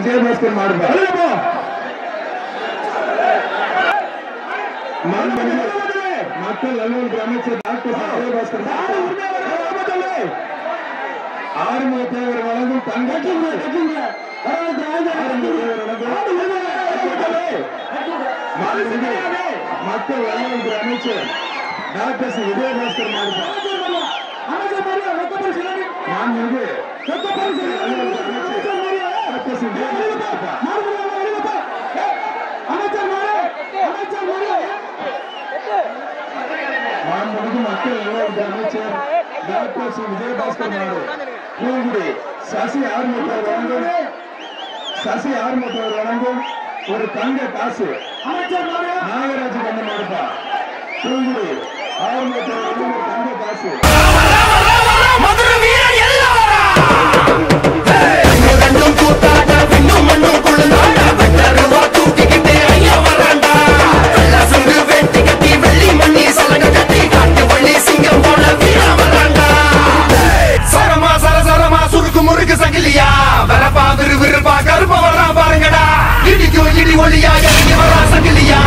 ವಿಜಯಭಾಸ್ಕರ್ ಮಾಡಬೇಕು ಮಕ್ಕಳು ಅಲ್ಲೂರು ಡಾಕ್ಟರ್ ವಿಜಯಭಾಸ್ಕರ್ ಆರು ಮೂವತ್ತೈದರ ಒಳಗೂ ಮಕ್ಕಳು ಅಲ್ಲೂರು ಗ್ರಾಮಕ್ಕೆ ಡಾಕ್ಟರ್ ವಿಜಯಭಾಸ್ಕರ್ ಮಾಡಿದ್ದಾರೆ மாண்புமிகு மக்கள் நல்வாழ்வு அமைச்சர் டாக்டர் ஸ்ரீ விஜயபாஸ்கர் நாடு பூங்குடி சசி ஆர்மத்தவர் வழங்கும் சசி ஆர்மத்தவர் வழங்கும் ஒரு தங்க காசு நாகராஜ கண்ணன் மாடுப்பா பூங்குடி ஆர்மத்தவர் வழங்கும் தங்க காசு சுருக்கு முறுக்கு சங்கிலியா? வரப்பா விறுவிறுப்பா கருப்ப வரா பாருங்கடா. இடிக்கும் இடி ஒளியா இறங்கி வரா சங்கிலியா?